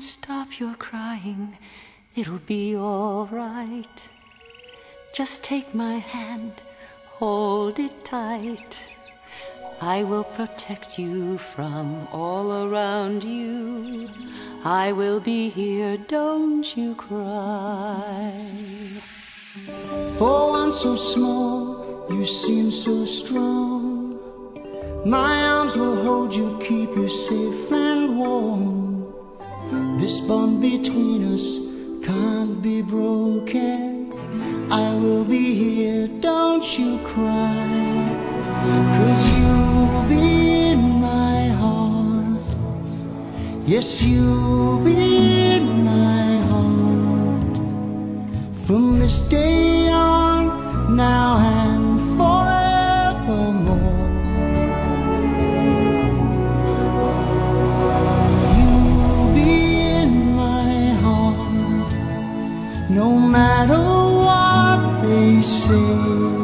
Stop your crying, it'll be all right. Just take my hand, hold it tight. I will protect you from all around you. I will be here, don't you cry. For one so small, you seem so strong. My arms will hold you, keep you safe. This bond between us can't be broken. I will be here, don't you cry. Cause you'll be in my heart. Yes, you'll be in my heart. From this day on, now matter what they say.